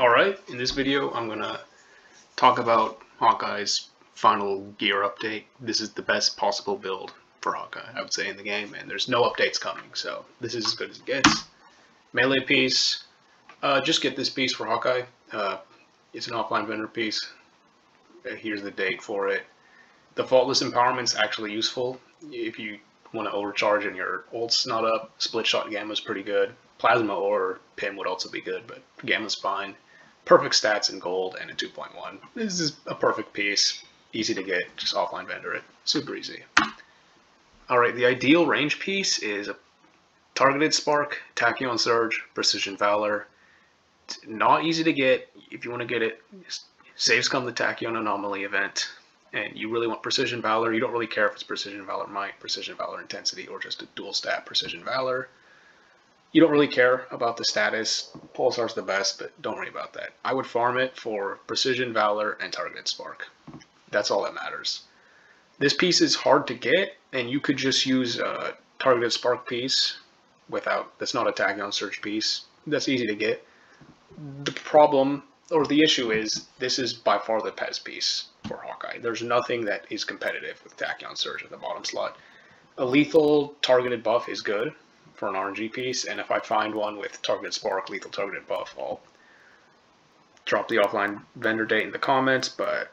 Alright, in this video I'm to talk about Hawkeye's final gear update. This is the best possible build for Hawkeye, I would say, in the game, and there's no updates coming, so this is as good as it gets. Melee piece, uh, just get this piece for Hawkeye. Uh, it's an offline vendor piece. Uh, here's the date for it. The Faultless Empowerment's actually useful if you want to overcharge and your ult's not up. Split Shot Gamma is pretty good. Plasma or Pym would also be good, but Gamma's fine. Perfect stats in gold and a 2.1. This is a perfect piece. Easy to get, just offline vendor it. Super easy. Alright, the ideal range piece is a targeted spark, Tachyon Surge, Precision Valor. It's not easy to get. If you want to get it, save scum the Tachyon Anomaly event. And you really want Precision Valor. You don't really care if it's Precision Valor Might, Precision Valor Intensity, or just a dual stat Precision Valor. You don't really care about the status. Pulsar's the best, but don't worry about that. I would farm it for Precision Valor and Targeted Spark. That's all that matters. This piece is hard to get, and you could just use a Targeted Spark piece without, that's not a Tachyon Surge piece. That's easy to get. The problem, or the issue is, this is by far the best piece for Hawkeye. There's nothing that is competitive with Tachyon Surge at the bottom slot. A lethal targeted buff is good, for an RNG piece, and if I find one with targeted spark, lethal targeted buff, I'll drop the offline vendor date in the comments, but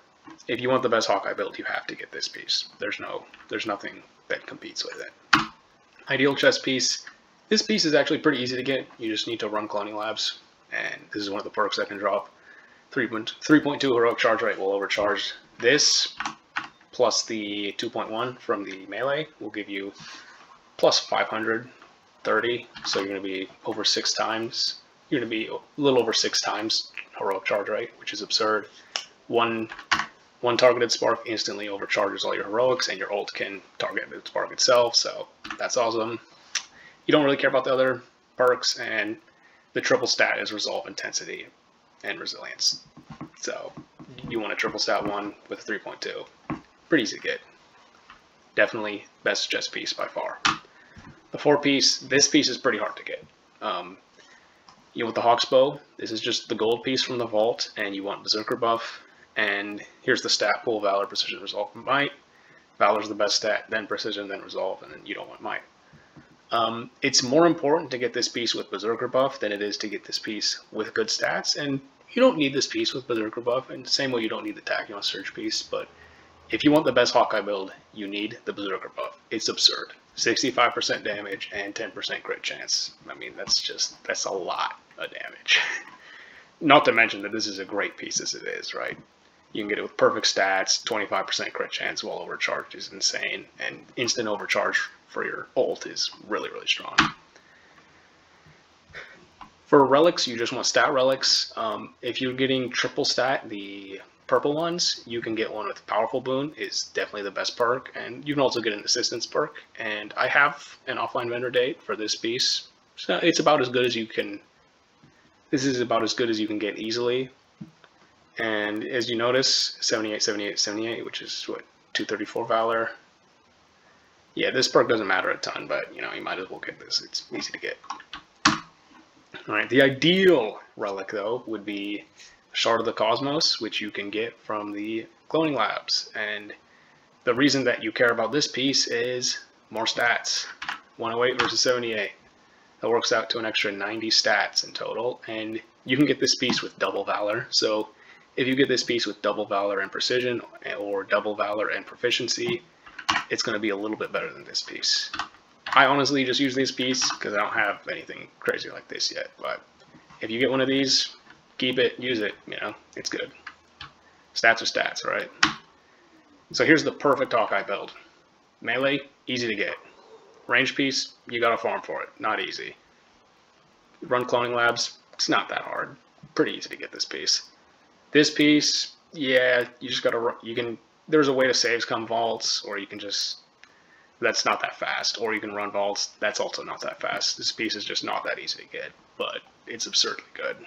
if you want the best Hawkeye build, you have to get this piece. There's no, there's nothing that competes with it. Ideal chest piece. This piece is actually pretty easy to get. You just need to run cloning labs, and this is one of the perks that can drop. 3.2 heroic charge rate will overcharge this, plus the 2.1 from the melee will give you plus 500 30, so you're going to be over six times. You're going to be a little over six times heroic charge rate, which is absurd. One one targeted spark instantly overcharges all your heroics, and your ult can target the spark itself, so that's awesome. You don't really care about the other perks, and the triple stat is resolve intensity and resilience. So you want a triple stat one with a 3.2. Pretty easy to get. Definitely best chess piece by far the four piece, this piece is pretty hard to get. Um, you know, with the Hawk's Bow, this is just the gold piece from the vault, and you want Berserker buff. And here's the stat pool, Valor, Precision, Resolve, Might. Valor's the best stat, then Precision, then Resolve, and then you don't want Might. Um, it's more important to get this piece with Berserker buff than it is to get this piece with good stats, and you don't need this piece with Berserker buff, and same way you don't need the Tachyon Surge piece, but if you want the best Hawkeye build, you need the Berserker buff. It's absurd. 65% damage and 10% crit chance. I mean, that's just, that's a lot of damage. Not to mention that this is a great piece as it is, right? You can get it with perfect stats, 25% crit chance while overcharged is insane, and instant overcharge for your ult is really, really strong. For relics, you just want stat relics. Um, if you're getting triple stat, the purple ones, you can get one with Powerful Boon is definitely the best perk, and you can also get an Assistance perk. And I have an offline vendor date for this piece, so it's about as good as you can. This is about as good as you can get easily. And as you notice, 78, 78, 78, which is what 234 Valor. Yeah, this perk doesn't matter a ton, but you know you might as well get this. It's easy to get. All right, the ideal relic though would be Shard of the Cosmos, which you can get from the cloning labs. And the reason that you care about this piece is more stats. 108 versus 78. That works out to an extra 90 stats in total. And you can get this piece with double Valor. So if you get this piece with double Valor and Precision or double Valor and Proficiency, it's going to be a little bit better than this piece. I honestly just use this piece because I don't have anything crazy like this yet. But if you get one of these, keep it, use it, you know, it's good. Stats are stats, right? So here's the perfect Hawkeye build. Melee, easy to get. Range piece, you gotta farm for it, not easy. Run cloning labs, it's not that hard. Pretty easy to get this piece. This piece, yeah, you just gotta, you can, there's a way to save scum vaults, or you can just, that's not that fast. Or you can run vaults, that's also not that fast. This piece is just not that easy to get, but it's absurdly good.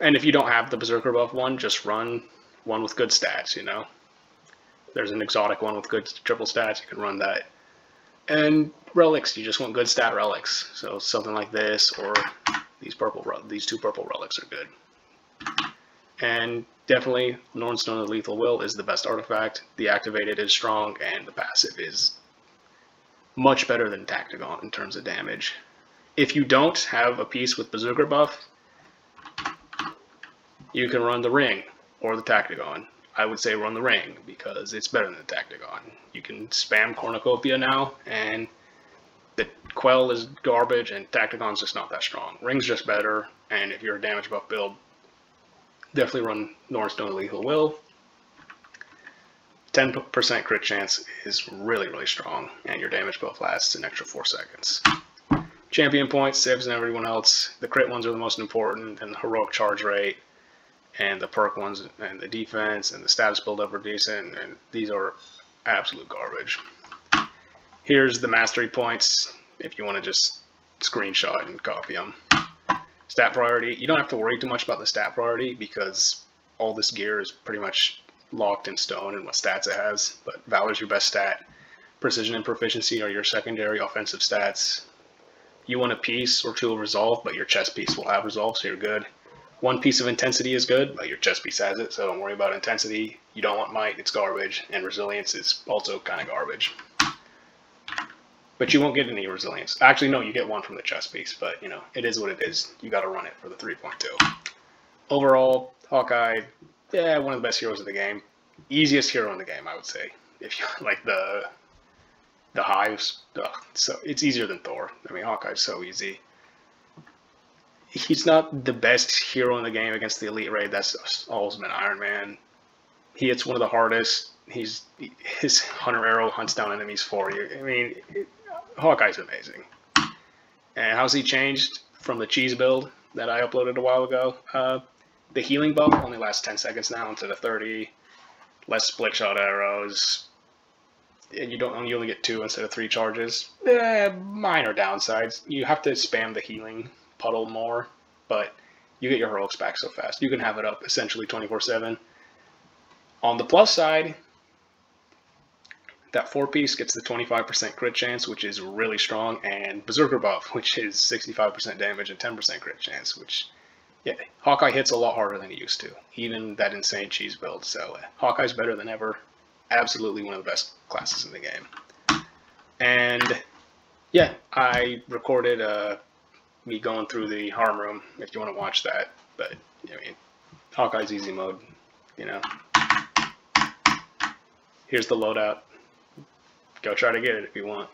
And if you don't have the Berserker buff one, just run one with good stats, you know. There's an exotic one with good triple stats, you can run that. And relics, you just want good stat relics. So something like this, or These purple, these two purple relics are good. And definitely, Nornstone of Lethal Will is the best artifact. The activated is strong, and the passive is much better than Tactigon in terms of damage. If you don't have a piece with Berserker buff, you can run the Ring or the Tactigon. I would say run the Ring because it's better than the Tactigon. You can spam Cornucopia now, and the Quell is garbage, and Tactigon's just not that strong. Ring's just better, and if you're a damage buff build, definitely run Nornstone Lethal Will. 10% crit chance is really, really strong, and your damage buff lasts an extra 4 seconds. Champion points, saves and everyone else. The crit ones are the most important, and the heroic charge rate, and the perk ones, and the defense, and the status build-up are decent, and these are absolute garbage. Here's the mastery points, if you want to just screenshot and copy them. Stat priority, you don't have to worry too much about the stat priority because all this gear is pretty much locked in stone and what stats it has. But Valor's your best stat. Precision and proficiency are your secondary offensive stats. You want a piece or two of resolve, but your chest piece will have resolve, so you're good. One piece of intensity is good, but your chest piece has it, so don't worry about intensity. You don't want might, it's garbage, and resilience is also kind of garbage. But you won't get any resilience. Actually, no, you get one from the chest piece, but you know, it is what it is. You got to run it for the 3.2. Overall, Hawkeye, yeah, one of the best heroes of the game. Easiest hero in the game, I would say. If you like the the hives, ugh, so it's easier than Thor. I mean, Hawkeye's so easy. He's not the best hero in the game against the Elite Raid. That's been Iron Man. He hits one of the hardest. He's his hunter arrow hunts down enemies for you. I mean, Hawkeye's amazing. And how's he changed from the cheese build that I uploaded a while ago? Uh, the healing buff only lasts 10 seconds now instead of 30. Less split shot arrows. And you don't you only get two instead of three charges. Eh, minor downsides. You have to spam the healing puddle more, but you get your heroics back so fast. You can have it up essentially 24-7. On the plus side, that four piece gets the 25% crit chance, which is really strong, and Berserker buff, which is 65% damage and 10% crit chance, which, yeah, Hawkeye hits a lot harder than he used to, even that insane cheese build. So uh, Hawkeye's better than ever. Absolutely one of the best classes in the game. And yeah, I recorded uh, me going through the harm room if you want to watch that. But I mean, Hawkeye's easy mode, you know. Here's the loadout. Go try to get it if you want.